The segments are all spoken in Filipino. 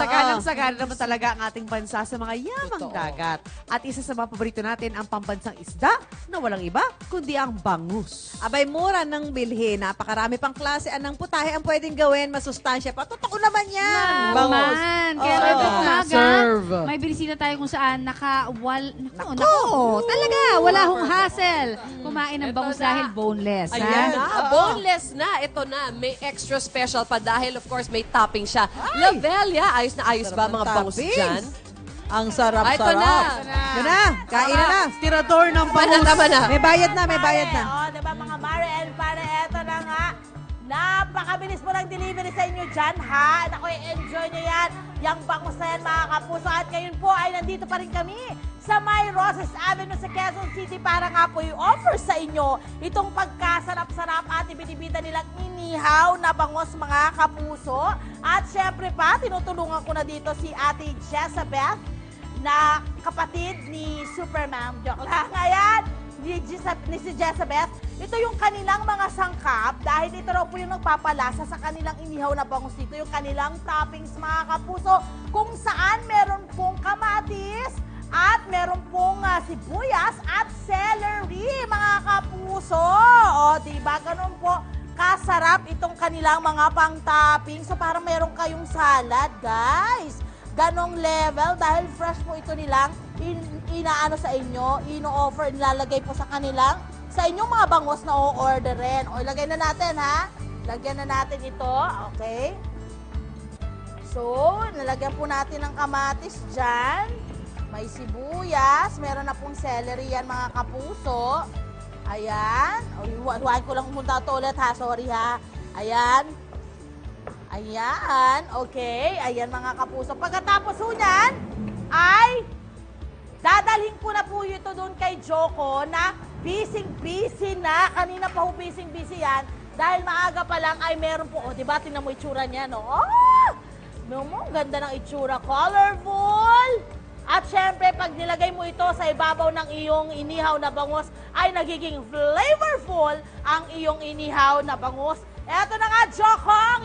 Sagalang-sagana naman talaga ang ating bansa sa mga yamang Totoo. dagat. At isa sa mga paborito natin ang pambansang isda na walang iba kundi ang bangus. Abay, mura ng bilhin. Napakarami pang klase anong putahe ang pwedeng gawin. Masustansya pa. Totoo naman yan. Bangus. Kaya Oo. oh, umaga, Serve. may binisita tayo kung saan nakawal... Naku, naku, talaga, wala hong hassle. Kumain ng Ito bangus na. dahil boneless. ha? Ayan na, boneless na. Ito na, may extra special pa dahil of course may topping siya. Lavelia, ayos na ayos ba Sarap mga ng bangus toppings. dyan? Ang sarap, Ay, ito sarap. na. Yan na. Kain na na. Tirador ng Tama na, bangus. tama na. May bayad na, may bayad na. O, diba mga Mare and Pare, eto na nga. Napakabilis mo ng delivery sa inyo dyan, ha? Ako, enjoy nyo yan. Yang bangus na mga kapuso. At ngayon po ay nandito pa rin kami sa May Roses Avenue sa Quezon City para nga po i-offer sa inyo itong pagkasarap-sarap at ibinibida nilang inihaw na bangus, mga kapuso. At syempre pa, tinutulungan ko na dito si Ate Jezabeth na kapatid ni Superman. Joke lang. Ayan, ni, ni si Jezabeth. Ito yung kanilang mga sangkap dahil ito raw po yung nagpapalasa sa kanilang inihaw na bangus dito. Yung kanilang toppings mga kapuso kung saan meron pong kamatis at meron pong ah, sibuyas at celery mga kapuso. O, diba? Ganun po kasarap itong kanilang mga pang-topping. So, parang meron kayong salad, guys ganong level dahil fresh po ito nilang in, inaano sa inyo, ino-offer, nilalagay po sa kanilang sa inyong mga bangos na o-orderin. O, ilagay na natin, ha? Lagyan na natin ito, okay? So, nalagyan po natin ng kamatis dyan. May sibuyas, meron na pong celery yan, mga kapuso. Ayan. Huwain ko lang pumunta ito ulit, ha? Sorry, ha? Ayan. Ayan, okay. Ayan mga kapuso. Pagkatapos ho niyan, ay dadalhin ko na po ito doon kay Joko na busy-busy na. Kanina pa ho busy-busy yan. Dahil maaga pa lang ay meron po, oh, di ba? Tingnan mo itsura niya, no? Oh! Mo, mo, ganda ng itsura. Colorful! At syempre, pag nilagay mo ito sa ibabaw ng iyong inihaw na bangus, ay nagiging flavorful ang iyong inihaw na bangus. Eto na nga, Jokong,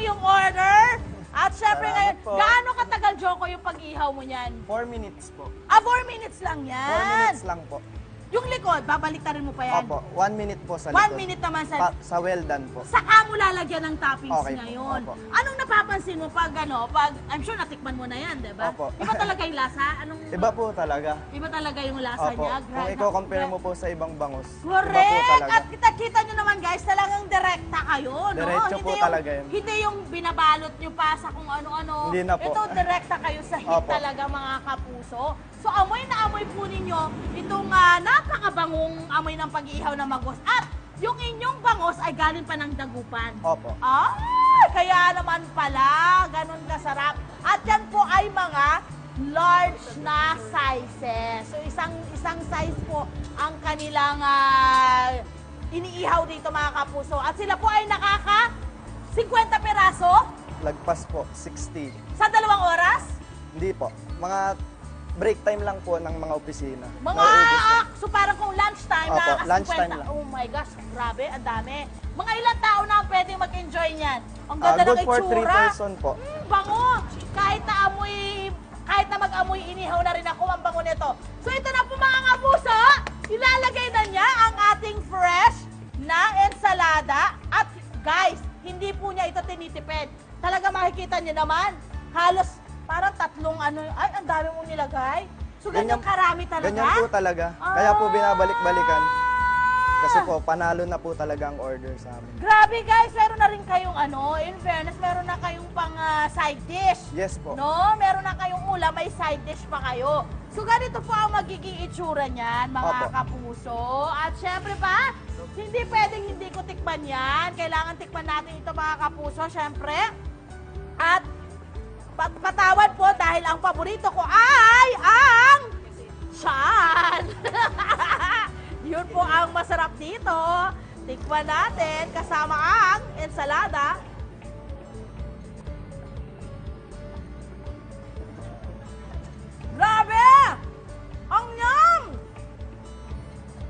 yung order. At syempre ngayon, Salamat po. gaano katagal, Joko, yung pag-ihaw mo niyan? 4 minutes po. Ah, 4 minutes lang 4 yan. minutes lang po. Yung likod, babalik ta rin mo pa yan. Opo, 1 minute po sa 1 likod. minute naman sa... Pa- sa well done po. Saka mo lalagyan ng toppings Okay po, ngayon. opo. Anong napapansin mo pag ano, pag, I'm sure natikman mo na yan, di ba? Opo. Iba talaga yung lasa? Anong, Iba po talaga. iba talaga yung lasa Opo. niya? Kung Grabe. i-compare mo po sa ibang bangus, iba po Correct! talaga. At kita-kita nyo naman guys, talagang direkta kayo, no? Diretso po yung, talaga yun. Hindi yung binabalot nyo pa sa kung ano-ano. Hindi na po. Ito direkta kayo sa hit Opo. talaga mga kapuso. So amoy na amoy po ninyo itong ah, napakabangong amoy ng pag-iihaw na magos. At yung inyong bangos ay galing pa ng dagupan. Opo. Ah, kaya naman pala, ganun kasarap. At yan po ay mga large na sizes. So isang isang size po ang kanilang ah, iniihaw dito mga kapuso. At sila po ay nakaka 50 peraso Lagpas po, 60. sa dalawang oras. Hindi po. Mga break time lang po ng mga opisina. Mga, Nauubos na. so parang kung lunchtime, Opo, nakaka- lunchtime 50. lang. Oh my gosh, grabe, ang dami. Mga ilang tao na ang pwedeng mag-enjoy niyan. Ang Ah, ganda good ng for 3 itsura. person po. Mm, bango. Kahit na amoy, kahit na mag-amoy inihaw na rin ako, ang bango nito. So ito na po mga kapuso, ilalagay na niya ang ating fresh na ensalada. At guys, hindi po niya ito tinitipid. Talaga makikita niyo naman, halos parang tatlong ano, ay ang dami mong nilagay. So ganyan, karami talaga? Ganyan po talaga. Kaya po binabalik-balikan. Kasi po, panalo na po talaga ang order sa amin. Grabe guys, meron na rin kayong ano, in fairness, meron na kayong pang ah, side dish. Yes po. No, meron na kayong ulam, may side dish pa kayo. So ganito po ang magiging itsura niyan, mga Opo. kapuso. At syempre pa, hindi pwedeng hindi ko tikman yan. Kailangan tikman natin ito mga kapuso, syempre. At patawad po dahil ang paborito ko ay ang Chan! Yun po ang masarap dito. Tikman natin kasama ang ensalada. Grabe! Ang yum!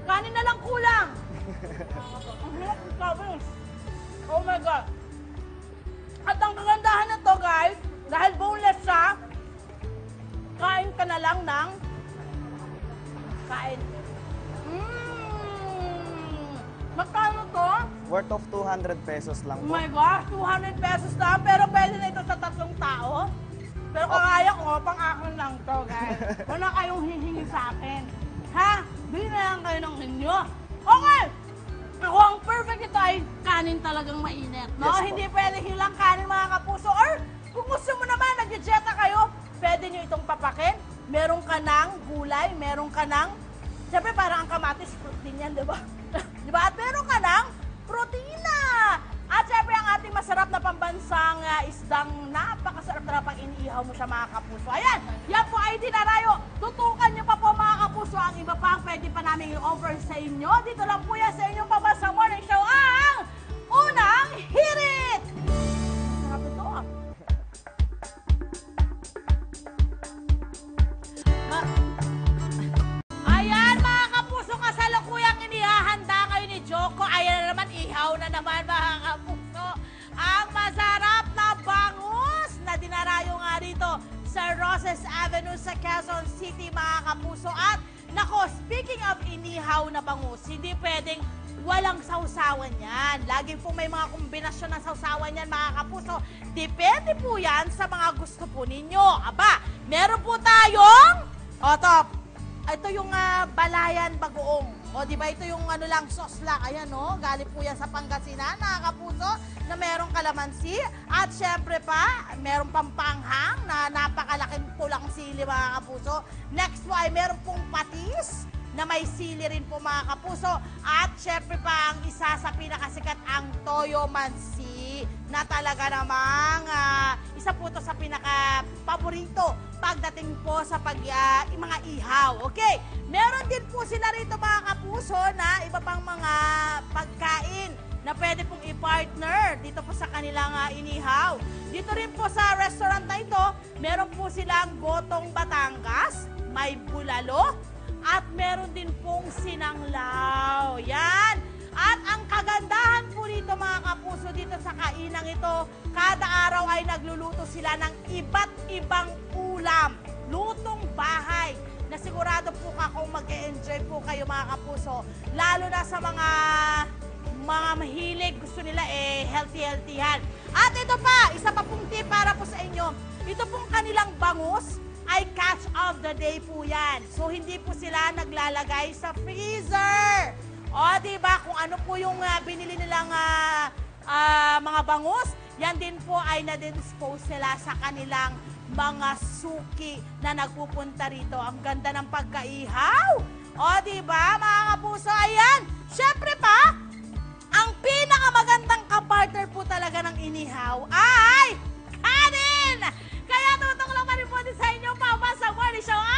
Kanin na lang kulang. Ang hirap. Oh my God. Dahil boneless siya, na lang ng kain. Mmm! Magkano to? Worth of 200 pesos lang Oh po. my gosh, 200 pesos lang, pero pwede na ito sa tatlong tao. Pero kagaya ko, pang akin lang to, guys. Wala kayong hihingi sa akin. Ha? Bili na lang kayo ng inyo. Okay! Ako ang perfect ito ay kanin talagang mainit. No? Yes po. Hindi pwede hilang kanin mga kapuso. Or kung gusto mo naman, nag-dieta kayo, pwede nyo itong papakin. Meron ka ng gulay, meron ka ng... Siyempre parang ang kamatis, fruit din yan, di ba? di ba? At meron ka ng protina. At syempre ang ating masarap na pambansang ah, isdang napakasarap na pang iniihaw mo siya mga kapuso. Ayan, yan po ay dinarayo. Tutukan niyo pa po mga kapuso ang iba pa ang pwede pa namin i-offer sa inyo. Dito lang po yan sa inyong pambansang Roses Avenue sa Quezon City mga kapuso. At nako, speaking of inihaw na bangus, hindi pwedeng walang sausawan yan. Lagi po may mga kombinasyon ng sausawan yan mga kapuso. Depende po yan sa mga gusto po ninyo. Aba, meron po tayong... O, top. Ito yung ah, balayan bagoong. O, di ba? Ito yung ano lang, sauce lang. Ayan, no? Galing po yan sa Pangasinan, nakakapuso, na merong kalamansi. At syempre pa, merong pampanghang na napakalaking pulang sili, mga kapuso. Next po ay meron pong patis na may sili rin po mga kapuso. At syempre pa ang isa sa pinakasikat ang Toyo Mansi na talaga namang ah, isa po to sa pinaka paborito pagdating po sa pag yung mga ihaw. Okay, meron din po sila rito mga kapuso na iba pang mga pagkain na pwede pong i-partner dito po sa kanilang ah, inihaw. Dito rin po sa restaurant na ito, meron po silang gotong Batangas, may bulalo, at meron din pong sinanglaw. Yan! At ang kagandahan po dito mga kapuso dito sa kainang ito, kada araw ay nagluluto sila ng iba't ibang ulam. Lutong bahay na sigurado po ka kung mag-enjoy po kayo mga kapuso. Lalo na sa mga mga mahilig, gusto nila eh healthy-healthyhan. At ito pa, isa pa pong tip para po sa inyo. Ito pong kanilang bangus ay catch of the day po yan. So, hindi po sila naglalagay sa freezer. O, di ba kung ano po yung ah, binili nilang ah, ah, mga bangus, yan din po ay na-dispose sila sa kanilang mga suki na nagpupunta rito. Ang ganda ng pagkaihaw. O, di ba, mga kapuso? Ayan, syempre pa, ang pinakamagandang kapartner po talaga ng inihaw ay kanin! Kaya tutok lang pa rin po sa inyo pa sa morning show!